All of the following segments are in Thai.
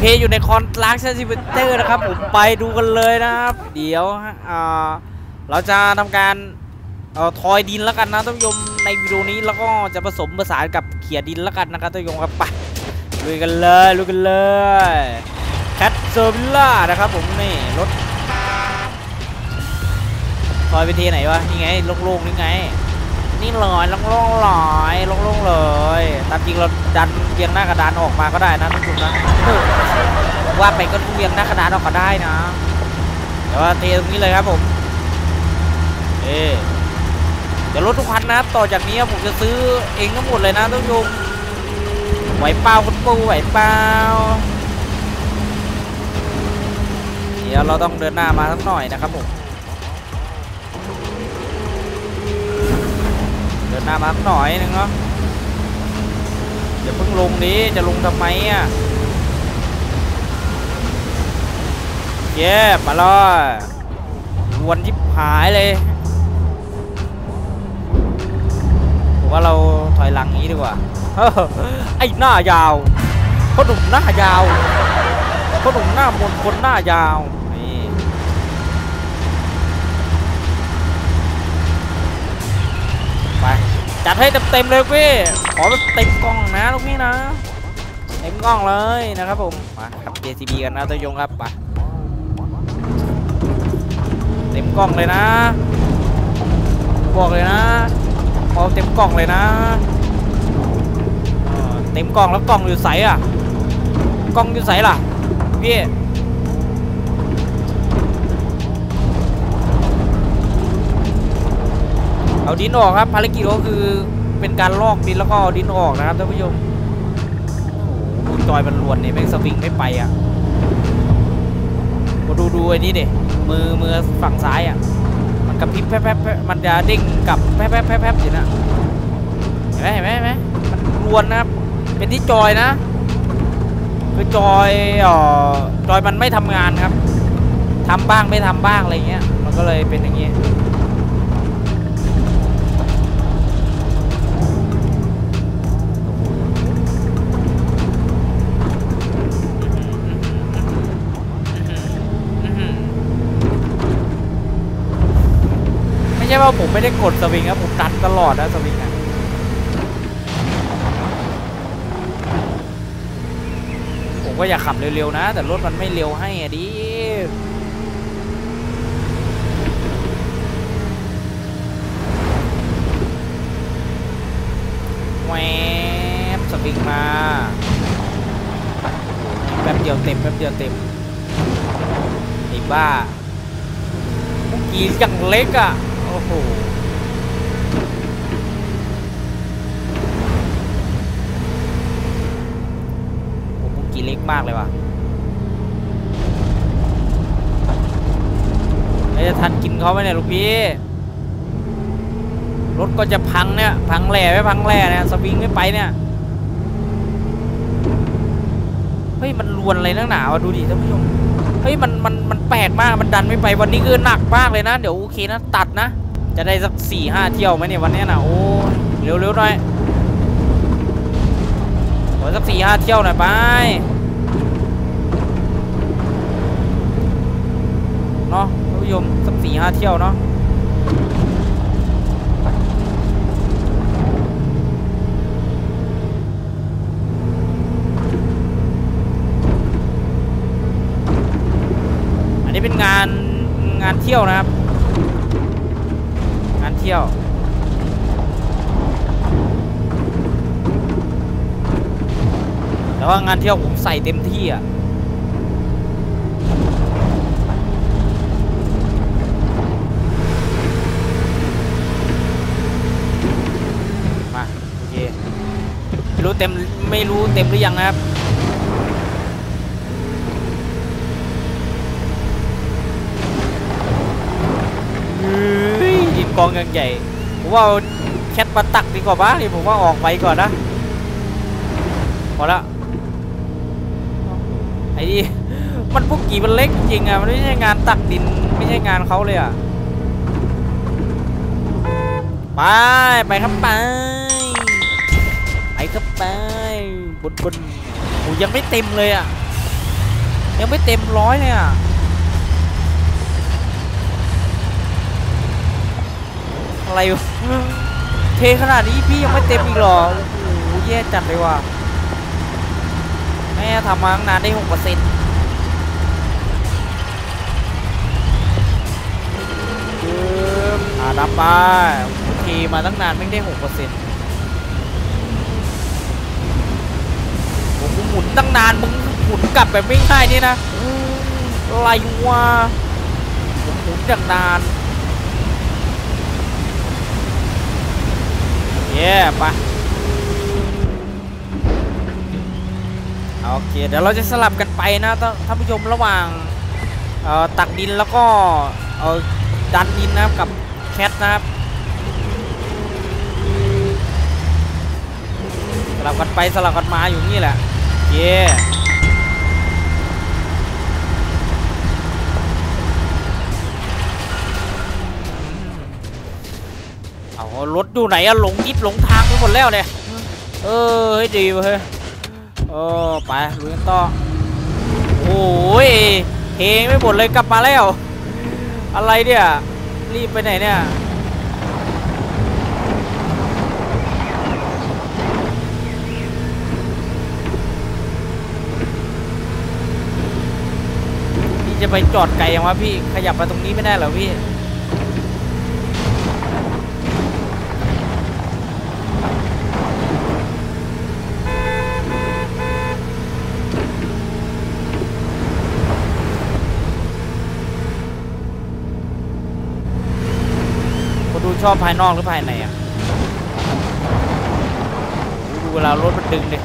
เคอยู่ในคอนลากเซนซิเวเตอร์นะครับผมไปดูกันเลยนะครับ เดี๋ยวเราจะทำการอทอยดินแล้วกันนะท่านผู้ชมในวิดีโอนี้แล้วก็จะผสมผสานกับเขี่ยดินแล้วกันนะครับท่านผู้ชมครับไปลุยกันเลยลุยกันเลยแคทเซอร์วิลล่านะครับผมนี่รถทอยไปทีไหนวะนี่ไงโล่งๆนี่ไง นี่เลยโล่งๆเลยโล่งเลยตามจริงเราดันเวียงหน้ากระดานออกมาก็ได้นะท่านนะว่าไปก็เวียงหน้ากระดานออกมาได้นะแต่ว่าเทตรงนี้เลยครับผมเอเดี๋ยวรถทุกคันนะต่อจากนี้ผมจะซื้อเองทั้งหมดเลยนะท่านผู้ชมไหวเปล่าคุณปูไหวเปล่าเดี๋ยวเราต้องเดินหน้ามาสักหน่อยนะครับผม เดิน หน้ามาสักหน่อยนึงเนาะอย่าเพิ่งลงดิจะลงทำไมอะเย้มาเลยวนทิพหายเลยผมว่าเราถอยหลังนี้ดีกว่าไอ้หน้ายาวพ่อหนุ่มหน้ายาวพ่อหนุ่มหน้ามนคนหน้ายาวนี่ ไป จัดให้เต็มๆเลยพี่ขอแบบเต็มกล้องนะลูกพี่นะเต็มกล้องเลยนะครับผมมาขับ JCB กันนะตะยงครับไปเต็มกล้องเลยนะบอกเลยนะเอาเต็มกล้องเลยนะเออเต็มกล้องแล้วกล้องอยู่ใสอะกล้องอยู่ใสล่ะพี่ เอาดินออกครับภารกิจก็คือเป็นการลอกดินแล้วก็เอาดินออกนะครับท่านผู้ชมโอ้โหจอยมันลวนนี่แม่งสวิงไม่ไปอะมาดูดูไอ้นี่ดิมือมือฝั่งซ้ายอะ มันกระพริบแป๊บแป๊บมันจะเด้งกลับแป๊บแป๊บแป๊บแป๊บอยู่นะเห็นไหมเห็นไหมเห็นไหมมันลวนนะครับ เป็นที่จอยนะคือจอยอ่อจอยมันไม่ทำงานครับทำบ้างไม่ทำบ้างอะไรเงี้ย มันก็เลยเป็นอย่างเงี้ย ไม่ใช่ว่าผมไม่ได้กดสวิงครับผมดันตลอดนะสวิงอะผมก็อยากขับเร็วๆนะ แต่รถมันไม่เร็วให้อะดิแหวบสวิงมาแป๊บเดียวเต็มแป๊บเดียวเต็มไอ้บ้าเมื่อกี้ยังเล็กอะ อ้โหโอ้โหกีเล็กมากเลยว่ะแล้จะทันกินเขาไหมเนี่ยลูกพี่ รถก็จะพังเนี่ย พังแหล่ไม่พังแหล่เนี่ยสวิงไม่ไปเนี่ยเฮ้ยมันลวนอะไรนักหนาวะดูดิท่านผู้ชมเฮ้ยมันมันมันแปลกมากมันดันไม่ไปวันนี้คือหนักมากเลยนะ เดี๋ยวโอเคนะตัดนะ จะได้สักสี่ห้าเที่ยวไหมเนี่ยวันนี้นะโอ้เร็วเร็วหน่อยขอสักสี่ห้าเที่ยวหน่อยไปเนาะท่านผู้ชมสักสี่ห้าเที่ยวเนาะอันนี้เป็นงานงานเที่ยวนะครับ ที่ยว แต่ว่างานเที่ยวผมใส่เต็มที่อะมาโอเคไม่รู้เต็มไม่รู้เต็มหรือยังนะครับ เฮ้ยดิน กองยังใหญ่ผมว่าแคทมาตักดีกว่าบ้างนี่ผมว่าออกไปก่อนนะพอละไอ้นี่มันพวกกี่มันเล็กจริงอะมันไม่ใช่งานตักดินไม่ใช่งานเขาเลยอะไปไปครับไปไปครับไปบนบนโอ้ยังไม่เต็มเลยอะยังไม่เต็มร้อยเลยอะ อะไรวะเทขนาดนี้พี่ยังไม่เต็มอีกเหรอโอ้โหแย่จัดเลยว่ะแม่ทำมาตั้งนานได้หกเปอร์เซ็นต์อ่านับไปเทมาตั้งนานไม่ได้หกเปอร์เซ็นต์ผมหมุนตั้งนานมึงหมุนกลับแบบไม่ง่ายนี่นะอะไรวะผมหมุนอย่างนาน เย้ไปโอเค เดี๋ยวเราจะสลับกันไปนะท่านผู้ชมระหว่างตักดินแล้วก็เอ่อดันดินนะครับกับแคทนะครับสลับกันไปสลับกันมาอยู่นี่แหละ เย้เรถอยู่ไหนอะหลงทิศหลงทางไปหมดแล้วเนี่ยเออให้ดีเว้ยเออไปลุยกันต่อโอ้ยเพลงไม่หมดเลยกลับมาแล้ว อะไรเนี่ยรีบไปไหนเนี่ยพี่จะไปจอดไกลยังวะพี่ขยับมาตรงนี้ไม่ได้เหรอพี่ ชอบภายนอกหรือภายในอะดูเวลารถมันดึงดิ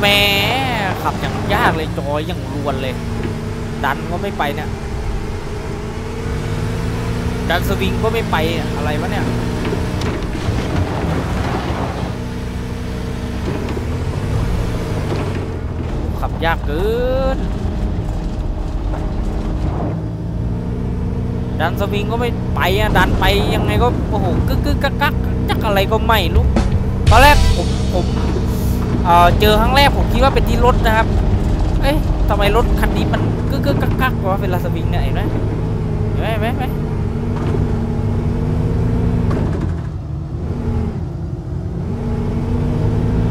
แม่ขับอย่างยากเลยจอยอย่างรวนเลย ดันก็ไม่ไปเนี่ยดันสวิงก็ไม่ไปอะไรวะเนี่ยขับยากเกินดันสวิงก็ไม่ไปอะดันไปยังไงก็โอ้โหกึกกึกกักกักจักอะไรก็ไม่รู้ตอนแรกผมผม เออเจอครั้งแรกผมคิดว่าเป็นที่รถนะครับ เอ้ยทำไมรถคันนี้มันกึกกึกกักกักวะเป็นลาสวิงเนี่ยเห็นไหมเห็นไหมเห็นไหมไหม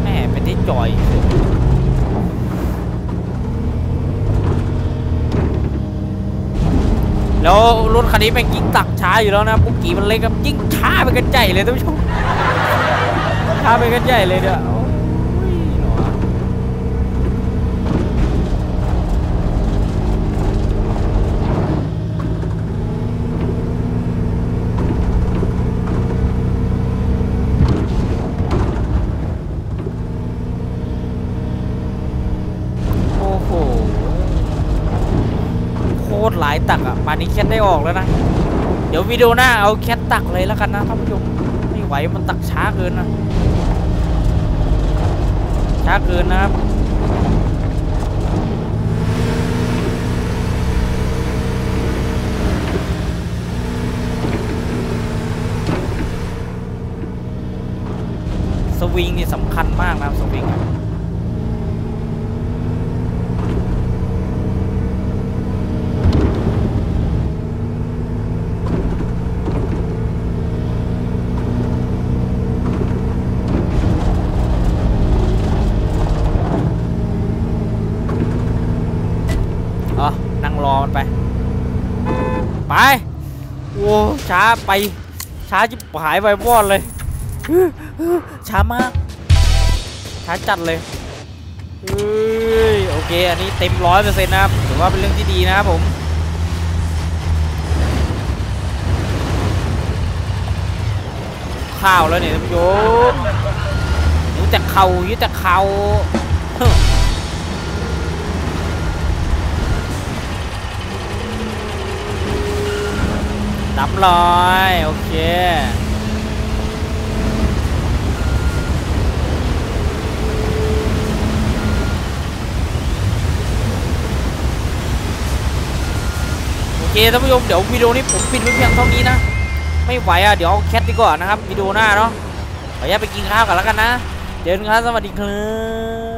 แม่เป็นที่จอยแล้วรถคันนี้แม่งยิ่งตักช้าอยู่แล้วนะปุ๊กกี้มันเล็กครับยิ่งช้าไปกันใหญ่เลยท่านผู้ชมช้าไปกันใหญ่เลยเนี่ยโอ้ นี้แคทได้ออกแล้วนะ เดี๋ยววิดีโอหน้าเอาแคทตักเลยแล้วกันนะท่านผู้ชมไม่ไหวมันตักช้าเกินนะช้าเกินนะครับสวิงนี่สำคัญมากนะครับสวิง อะอ๋อนั่งรอมันไป ไป โอ้ช้าไป ช้าจิบหายไปวอดเลย ช้ามาก ช้าจัดเลยเฮ้ยโอเค อันนี้เต็มร้อยเปอร์เซ็นต์นะครับถือว่าเป็นเรื่องที่ดีนะครับผมข้าวแล้วเนี่ยท่านผู้ชมยึดแต่เข่ายึดแต่เข่า ฮึ่มดับเลยโอเค โอเคท่านผู้ชมเดี๋ยววิดีโอนี้ผมปิดไว้เพียงเท่านี้นะ ไม่ไหวอะ เดี๋ยวเอาแคทดีกว่านะครับวิดีโอหน้าเนาะขออนุญาตไปกินข้าวกันแล้วกันนะ เจอกันครับสวัสดีครับ